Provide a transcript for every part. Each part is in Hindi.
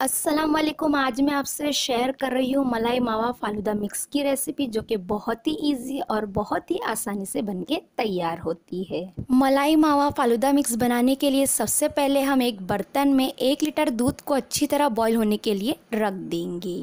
अस्सलाम वालेकुम आज मैं आपसे शेयर कर रही हूँ मलाई मावा फालूदा मिक्स की रेसिपी जो कि बहुत ही इजी और बहुत ही आसानी से बनके तैयार होती है। मलाई मावा फालूदा मिक्स बनाने के लिए सबसे पहले हम एक बर्तन में एक लीटर दूध को अच्छी तरह बॉईल होने के लिए रख देंगे।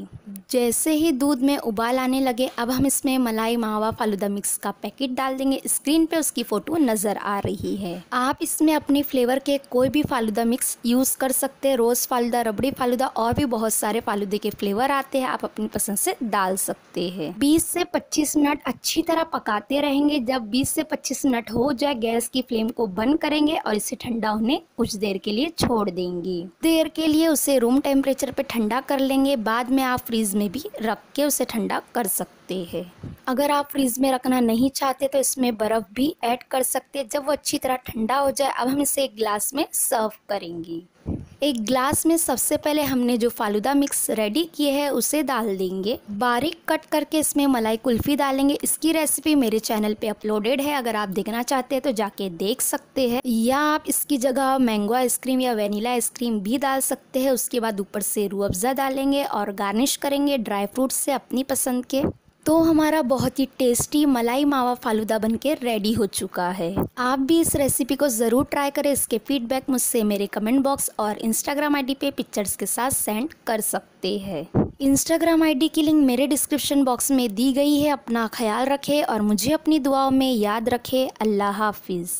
जैसे ही दूध में उबाल आने लगे, अब हम इसमें मलाई मावा फालूदा मिक्स का पैकेट डाल देंगे। स्क्रीन पे उसकी फ़ोटो नज़र आ रही है। आप इसमें अपने फ्लेवर के कोई भी फालूदा मिक्स यूज़ कर सकते हैं। रोज़ फालूदा, रबड़ी फालूदा और भी बहुत सारे फालूदे के फ्लेवर आते हैं, आप अपनी पसंद से डाल सकते हैं। 20 से 25 मिनट अच्छी तरह पकाते रहेंगे। जब 20 से 25 मिनट हो जाए, गैस की फ्लेम को बंद करेंगे और इसे ठंडा होने कुछ देर के लिए छोड़ देंगे। देर के लिए उसे रूम टेम्परेचर पे ठंडा कर लेंगे। बाद में आप फ्रीज में भी रख के उसे ठंडा कर सकते हैं। अगर आप फ्रीज में रखना नहीं चाहते तो इसमें बर्फ़ भी ऐड कर सकते हैं। जब वो अच्छी तरह ठंडा हो जाए, अब हम इसे एक गिलास में सर्व करेंगे। एक ग्लास में सबसे पहले हमने जो फालूदा मिक्स रेडी किए हैं, उसे डाल देंगे। बारीक कट करके इसमें मलाई कुल्फ़ी डालेंगे। इसकी रेसिपी मेरे चैनल पे अपलोडेड है। अगर आप देखना चाहते हैं तो जाके देख सकते हैं। या आप इसकी जगह मैंगो आइसक्रीम या वेनीला आइसक्रीम भी डाल सकते हैं। उसके बाद ऊपर से रू अफ़ज़ा डालेंगे और गार्निश करेंगे ड्राई फ्रूट से अपनी पसंद के। तो हमारा बहुत ही टेस्टी मलाई मावा फालूदा बनके रेडी हो चुका है। आप भी इस रेसिपी को ज़रूर ट्राई करें, इसके फीडबैक मुझसे मेरे कमेंट बॉक्स और इंस्टाग्राम आईडी पे पिक्चर्स के साथ सेंड कर सकते हैं। इंस्टाग्राम आईडी की लिंक मेरे डिस्क्रिप्शन बॉक्स में दी गई है, अपना ख्याल रखें और मुझे अपनी दुआओं में याद रखें। अल्लाह हाफिज़।